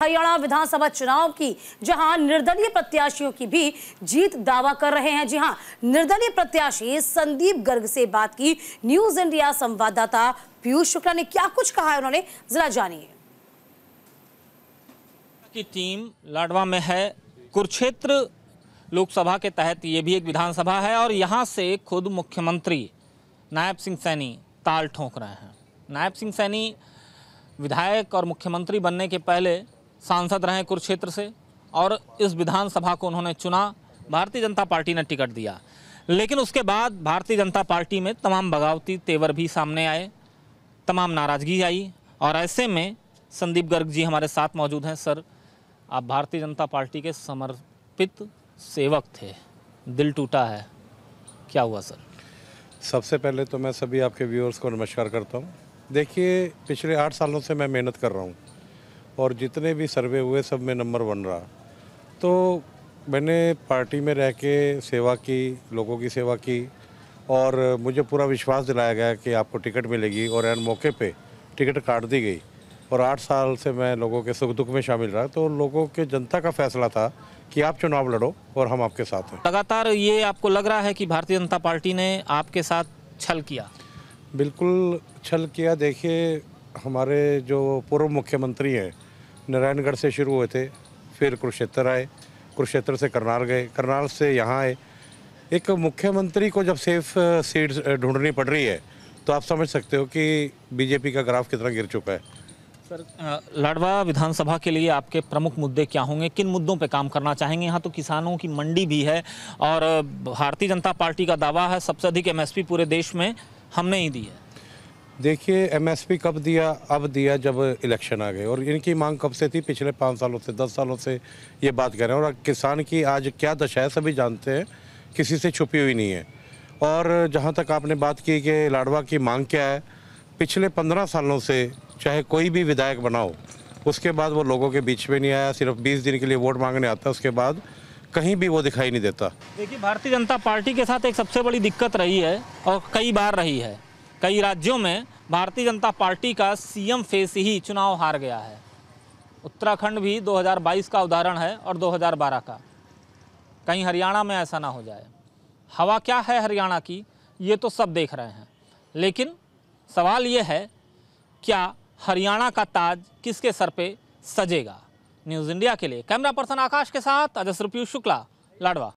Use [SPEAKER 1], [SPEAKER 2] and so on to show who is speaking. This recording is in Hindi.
[SPEAKER 1] हरियाणा विधानसभा चुनाव की, जहाँ निर्दलीय प्रत्याशियों की भी जीत दावा कर रहे हैं। जी हाँ, निर्दलीय प्रत्याशी संदीप गर्ग से बात की। न्यूज़ इंडिया संवाददाता पीयूष शुक्ला ने क्या कुछ कहा है उन्होंने, जरा जानिए।
[SPEAKER 2] की टीम लाडवा में है। कुरुक्षेत्र लोकसभा के तहत ये भी एक विधानसभा है और यहाँ से खुद मुख्यमंत्री नायब सिंह सैनी ताल ठोंक रहे हैं। नायब सिंह सैनी विधायक और मुख्यमंत्री बनने के पहले सांसद रहे कुरुक्षेत्र से और इस विधानसभा को उन्होंने चुना। भारतीय जनता पार्टी ने टिकट दिया। लेकिन उसके बाद भारतीय जनता पार्टी में तमाम बगावती तेवर भी सामने आए, तमाम नाराज़गी आई और ऐसे में संदीप गर्ग जी हमारे साथ मौजूद हैं। सर, आप भारतीय जनता पार्टी के समर्पित सेवक थे। दिल टूटा है। क्या हुआ सर?
[SPEAKER 3] सबसे पहले तो मैं सभी आपके व्यूअर्स को नमस्कार करता हूँ। देखिए, पिछले आठ सालों से मैं मेहनत कर रहा हूँ। और जितने भी सर्वे हुए सब में नंबर वन रहा। तो मैंने पार्टी में रह के सेवा की लोगों की सेवा की और मुझे पूरा विश्वास दिलाया गया कि आपको टिकट मिलेगी और एन मौके पे टिकट काट दी गई। और आठ साल से मैं लोगों के सुख दुख में शामिल रहा तो लोगों के जनता का फैसला था कि आप चुनाव लड़ो और हम आपके साथ हैं।
[SPEAKER 2] लगातार ये आपको लग रहा है कि भारतीय जनता पार्टी ने आपके साथ छल किया?
[SPEAKER 3] बिल्कुल छल किया। देखिए हमारे जो पूर्व मुख्यमंत्री हैं नारायणगढ़ से शुरू हुए थे, फिर कुरुक्षेत्र आए। कुरुक्षेत्र से करनाल गए। करनाल से यहाँ आए। एक मुख्यमंत्री को जब सेफ़ सीट ढूंढनी पड़ रही है तो आप समझ सकते हो कि बीजेपी का ग्राफ कितना गिर चुका है।
[SPEAKER 2] सर लाडवा विधानसभा के लिए आपके प्रमुख मुद्दे क्या होंगे? किन मुद्दों पे काम करना चाहेंगे? यहाँ तो किसानों की मंडी भी है और भारतीय जनता पार्टी का दावा है, सबसे अधिक एमएसपी पूरे देश में हमने ही दी है।
[SPEAKER 3] देखिए एमएसपी कब दिया, अब दिया जब इलेक्शन आ गए। और इनकी मांग कब से थी? पिछले पाँच सालों से, दस सालों से ये बात कर रहे हैं। और किसान की आज क्या दशा है, सभी जानते हैं, किसी से छुपी हुई नहीं है। और जहाँ तक आपने बात की कि लाडवा की मांग क्या है, पिछले पंद्रह सालों से चाहे कोई भी विधायक बनाओ, उसके बाद वो लोगों के बीच में नहीं आया, सिर्फ़ बीस दिन के लिए वोट मांगने आता, उसके बाद कहीं भी वो दिखाई नहीं देता।
[SPEAKER 2] देखिए, भारतीय जनता पार्टी के साथ एक सबसे बड़ी दिक्कत रही है और कई बार रही है। कई राज्यों में भारतीय जनता पार्टी का सीएम फेस ही चुनाव हार गया है। उत्तराखंड भी 2022 का उदाहरण है और 2012 का। कहीं हरियाणा में ऐसा ना हो जाए। हवा क्या है हरियाणा की, ये तो सब देख रहे हैं। लेकिन सवाल ये है, क्या हरियाणा का ताज किसके सर पे सजेगा? न्यूज़ इंडिया के लिए। कैमरा पर्सन आकाश के साथ अजस्र पीयूष शुक्ला, लाडवा।